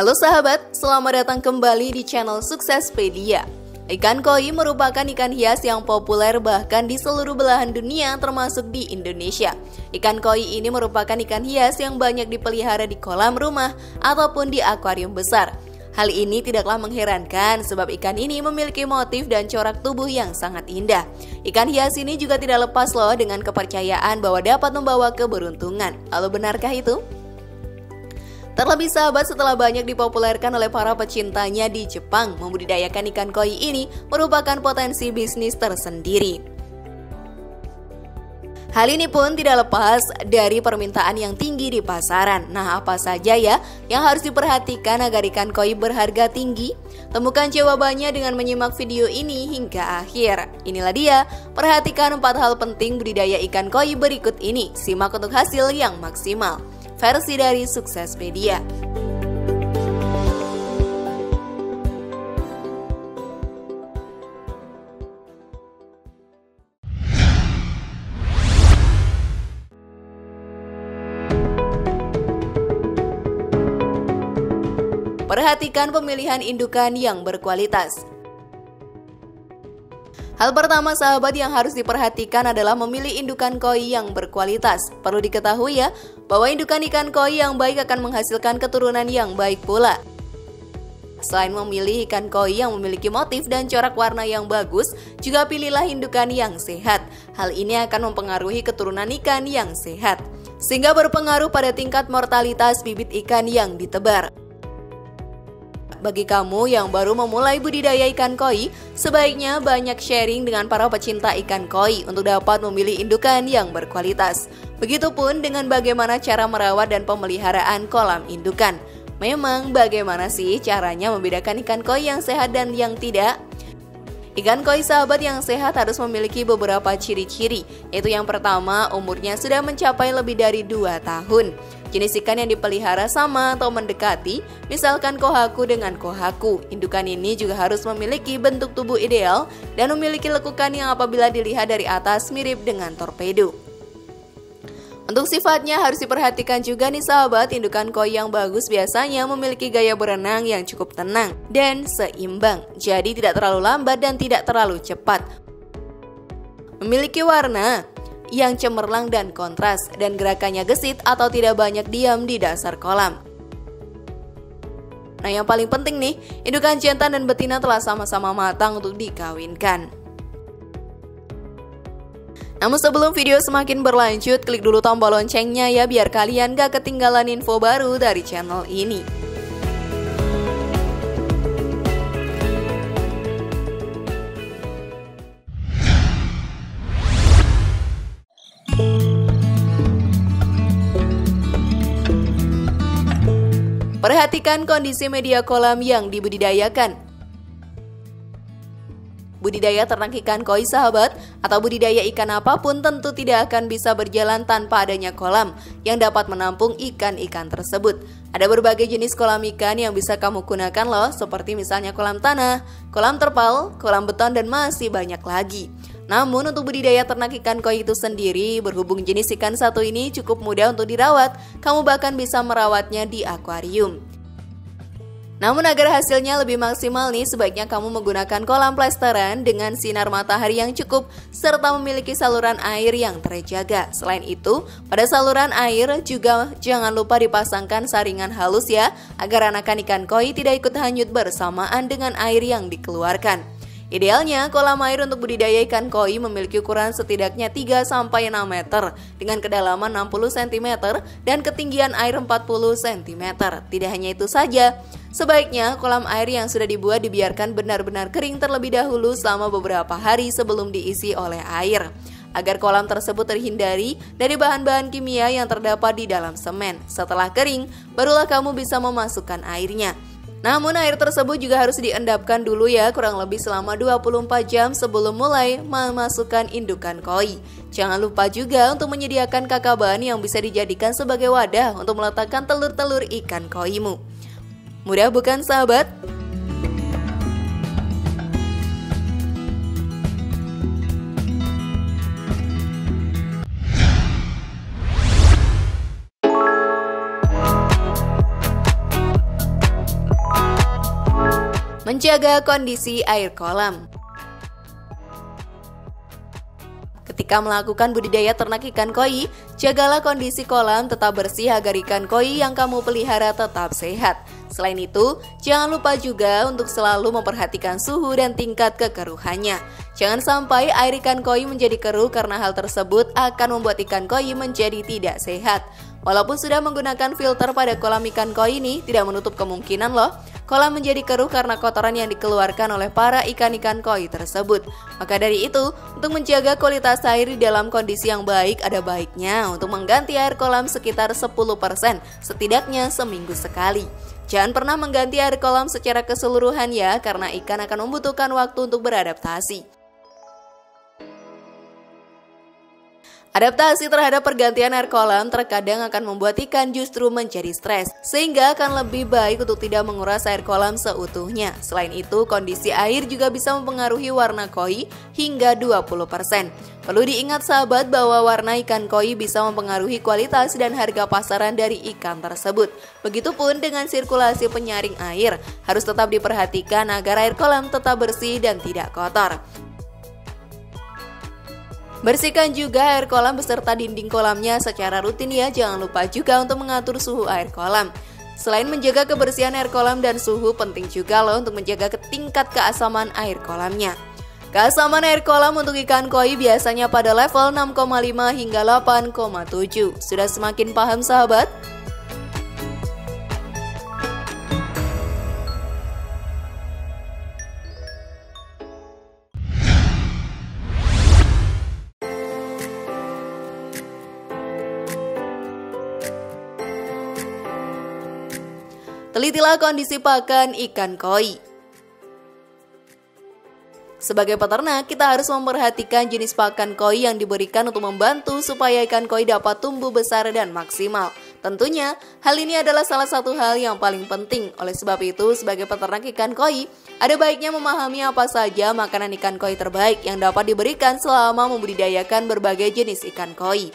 Halo sahabat, selamat datang kembali di channel Suksespedia. Ikan koi merupakan ikan hias yang populer bahkan di seluruh belahan dunia termasuk di Indonesia. Ikan koi ini merupakan ikan hias yang banyak dipelihara di kolam rumah ataupun di akuarium besar. Hal ini tidaklah mengherankan sebab ikan ini memiliki motif dan corak tubuh yang sangat indah. Ikan hias ini juga tidak lepas loh dengan kepercayaan bahwa dapat membawa keberuntungan. Lalu benarkah itu? Terlebih sahabat setelah banyak dipopulerkan oleh para pecintanya di Jepang, membudidayakan ikan koi ini merupakan potensi bisnis tersendiri. Hal ini pun tidak lepas dari permintaan yang tinggi di pasaran. Nah, apa saja ya yang harus diperhatikan agar ikan koi berharga tinggi? Temukan jawabannya dengan menyimak video ini hingga akhir. Inilah dia, perhatikan empat hal penting budidaya ikan koi berikut ini. Simak untuk hasil yang maksimal versi dari Sukses Media. Perhatikan pemilihan indukan yang berkualitas. Hal pertama sahabat yang harus diperhatikan adalah memilih indukan koi yang berkualitas. Perlu diketahui ya, bahwa indukan ikan koi yang baik akan menghasilkan keturunan yang baik pula. Selain memilih ikan koi yang memiliki motif dan corak warna yang bagus, juga pilihlah indukan yang sehat. Hal ini akan mempengaruhi keturunan ikan yang sehat, sehingga berpengaruh pada tingkat mortalitas bibit ikan yang ditebar. Bagi kamu yang baru memulai budidaya ikan koi, sebaiknya banyak sharing dengan para pecinta ikan koi untuk dapat memilih indukan yang berkualitas. Begitupun dengan bagaimana cara merawat dan pemeliharaan kolam indukan. Memang bagaimana sih caranya membedakan ikan koi yang sehat dan yang tidak? Ikan koi sahabat yang sehat harus memiliki beberapa ciri-ciri, yaitu yang pertama umurnya sudah mencapai lebih dari 2 tahun. Jenis ikan yang dipelihara sama atau mendekati, misalkan kohaku dengan kohaku. Indukan ini juga harus memiliki bentuk tubuh ideal dan memiliki lekukan yang apabila dilihat dari atas mirip dengan torpedo. Untuk sifatnya harus diperhatikan juga nih sahabat, indukan koi yang bagus biasanya memiliki gaya berenang yang cukup tenang dan seimbang. Jadi tidak terlalu lambat dan tidak terlalu cepat. Memiliki warna yang cemerlang dan kontras dan gerakannya gesit atau tidak banyak diam di dasar kolam. Nah yang paling penting nih, indukan jantan dan betina telah sama-sama matang untuk dikawinkan. Namun sebelum video semakin berlanjut, klik dulu tombol loncengnya ya biar kalian gak ketinggalan info baru dari channel ini. Perhatikan kondisi media kolam yang dibudidayakan. Budidaya ternak ikan koi sahabat atau budidaya ikan apa pun tentu tidak akan bisa berjalan tanpa adanya kolam yang dapat menampung ikan-ikan tersebut. Ada berbagai jenis kolam ikan yang bisa kamu gunakan loh, seperti misalnya kolam tanah, kolam terpal, kolam beton, dan masih banyak lagi. Namun untuk budidaya ternak ikan koi itu sendiri, berhubung jenis ikan satu ini cukup mudah untuk dirawat, kamu bahkan bisa merawatnya di akuarium. Namun agar hasilnya lebih maksimal nih, sebaiknya kamu menggunakan kolam plesteran dengan sinar matahari yang cukup serta memiliki saluran air yang terjaga. Selain itu, pada saluran air juga jangan lupa dipasangkan saringan halus ya, agar anakan ikan koi tidak ikut hanyut bersamaan dengan air yang dikeluarkan. Idealnya, kolam air untuk budidaya ikan koi memiliki ukuran setidaknya 3-6 meter dengan kedalaman 60 cm dan ketinggian air 40 cm. Tidak hanya itu saja, sebaiknya kolam air yang sudah dibuat dibiarkan benar-benar kering terlebih dahulu selama beberapa hari sebelum diisi oleh air agar kolam tersebut terhindari dari bahan-bahan kimia yang terdapat di dalam semen. Setelah kering, barulah kamu bisa memasukkan airnya. Namun air tersebut juga harus diendapkan dulu ya kurang lebih selama 24 jam sebelum mulai memasukkan indukan koi. Jangan lupa juga untuk menyediakan kakaban yang bisa dijadikan sebagai wadah untuk meletakkan telur-telur ikan koimu. Mudah bukan sahabat? Menjaga kondisi air kolam Ketika melakukan budidaya ternak ikan koi, jagalah kondisi kolam tetap bersih agar ikan koi yang kamu pelihara tetap sehat. Selain itu, jangan lupa juga untuk selalu memperhatikan suhu dan tingkat kekeruhannya. Jangan sampai air ikan koi menjadi keruh karena hal tersebut akan membuat ikan koi menjadi tidak sehat. Walaupun sudah menggunakan filter pada kolam ikan koi ini, tidak menutup kemungkinan loh kolam menjadi keruh karena kotoran yang dikeluarkan oleh para ikan-ikan koi tersebut. Maka dari itu, untuk menjaga kualitas air di dalam kondisi yang baik ada baiknya untuk mengganti air kolam sekitar 10% setidaknya seminggu sekali. Jangan pernah mengganti air kolam secara keseluruhan ya karena ikan akan membutuhkan waktu untuk beradaptasi. Adaptasi terhadap pergantian air kolam terkadang akan membuat ikan justru menjadi stres, sehingga akan lebih baik untuk tidak menguras air kolam seutuhnya. Selain itu, kondisi air juga bisa mempengaruhi warna koi hingga 20%. Perlu diingat sahabat bahwa warna ikan koi bisa mempengaruhi kualitas dan harga pasaran dari ikan tersebut. Begitupun dengan sirkulasi penyaring air, harus tetap diperhatikan agar air kolam tetap bersih dan tidak kotor. Bersihkan juga air kolam beserta dinding kolamnya secara rutin ya. Jangan lupa juga untuk mengatur suhu air kolam. Selain menjaga kebersihan air kolam dan suhu, penting juga loh untuk menjaga tingkat keasaman air kolamnya. Keasaman air kolam untuk ikan koi biasanya pada level 6,5 hingga 8,7. Sudah semakin paham sahabat? Telitilah kondisi pakan ikan koi. Sebagai peternak, kita harus memperhatikan jenis pakan koi yang diberikan untuk membantu supaya ikan koi dapat tumbuh besar dan maksimal. Tentunya, hal ini adalah salah satu hal yang paling penting. Oleh sebab itu, sebagai peternak ikan koi, ada baiknya memahami apa saja makanan ikan koi terbaik yang dapat diberikan selama membudidayakan berbagai jenis ikan koi.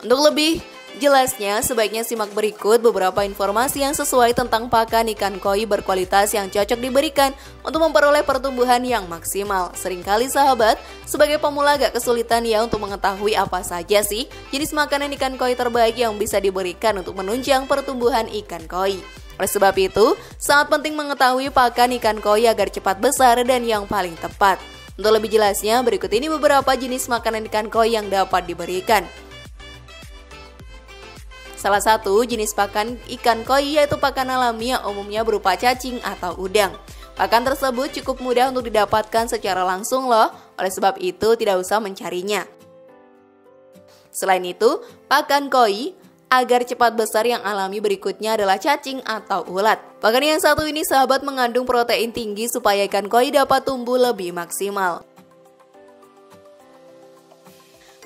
Untuk lebih Jelasnya, sebaiknya simak berikut beberapa informasi yang sesuai tentang pakan ikan koi berkualitas yang cocok diberikan untuk memperoleh pertumbuhan yang maksimal. Seringkali sahabat, sebagai pemula agak kesulitan ya untuk mengetahui apa saja sih jenis makanan ikan koi terbaik yang bisa diberikan untuk menunjang pertumbuhan ikan koi. Oleh sebab itu, sangat penting mengetahui pakan ikan koi agar cepat besar dan yang paling tepat. Untuk lebih jelasnya, berikut ini beberapa jenis makanan ikan koi yang dapat diberikan. Salah satu jenis pakan ikan koi yaitu pakan alami yang umumnya berupa cacing atau udang. Pakan tersebut cukup mudah untuk didapatkan secara langsung loh, oleh sebab itu tidak usah mencarinya. Selain itu, pakan koi agar cepat besar yang alami berikutnya adalah cacing atau ulat. Pakan yang satu ini sahabat mengandung protein tinggi supaya ikan koi dapat tumbuh lebih maksimal.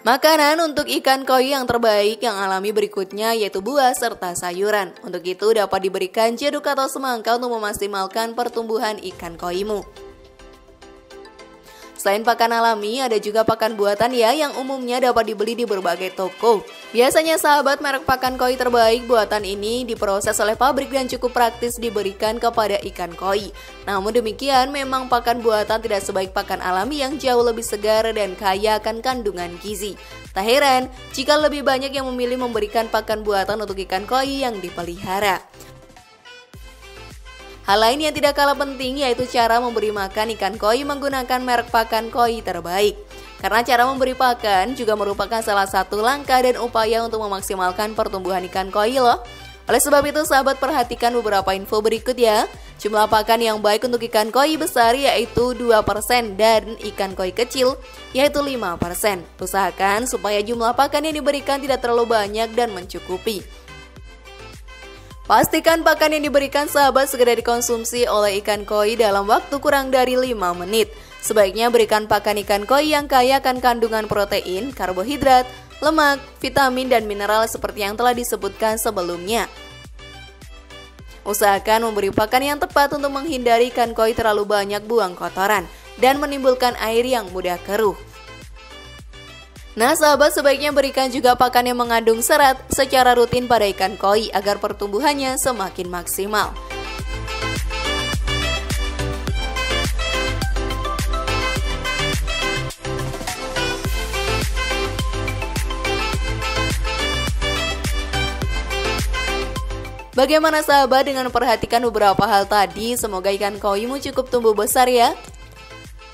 Makanan untuk ikan koi yang terbaik yang alami berikutnya yaitu buah serta sayuran. Untuk itu dapat diberikan jeruk atau semangka untuk memaksimalkan pertumbuhan ikan koimu. Selain pakan alami, ada juga pakan buatan ya yang umumnya dapat dibeli di berbagai toko. Biasanya sahabat merek pakan koi terbaik buatan ini diproses oleh pabrik dan cukup praktis diberikan kepada ikan koi. Namun demikian, memang pakan buatan tidak sebaik pakan alami yang jauh lebih segar dan kaya akan kandungan gizi. Tak heran jika lebih banyak yang memilih memberikan pakan buatan untuk ikan koi yang dipelihara. Hal lain yang tidak kalah penting yaitu cara memberi makan ikan koi menggunakan merek pakan koi terbaik. Karena cara memberi pakan juga merupakan salah satu langkah dan upaya untuk memaksimalkan pertumbuhan ikan koi loh. Oleh sebab itu sahabat perhatikan beberapa info berikut ya. Jumlah pakan yang baik untuk ikan koi besar yaitu 2% dan ikan koi kecil yaitu 5%. Usahakan supaya jumlah pakan yang diberikan tidak terlalu banyak dan mencukupi. Pastikan pakan yang diberikan sahabat segera dikonsumsi oleh ikan koi dalam waktu kurang dari 5 menit. Sebaiknya berikan pakan ikan koi yang kaya akan kandungan protein, karbohidrat, lemak, vitamin, dan mineral seperti yang telah disebutkan sebelumnya. Usahakan memberi pakan yang tepat untuk menghindari ikan koi terlalu banyak buang kotoran dan menimbulkan air yang mudah keruh. Nah sahabat sebaiknya berikan juga pakan yang mengandung serat secara rutin pada ikan koi agar pertumbuhannya semakin maksimal. Bagaimana sahabat dengan perhatikan beberapa hal tadi? Semoga ikan koimu cukup tumbuh besar ya.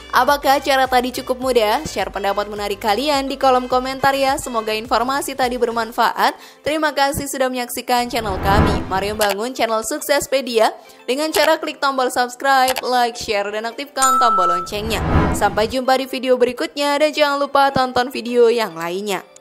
Apakah cara tadi cukup mudah? Share pendapat menarik kalian di kolom komentar ya. Semoga informasi tadi bermanfaat. Terima kasih sudah menyaksikan channel kami. Mari membangun channel Suksespedia dengan cara klik tombol subscribe, like, share, dan aktifkan tombol loncengnya. Sampai jumpa di video berikutnya dan jangan lupa tonton video yang lainnya.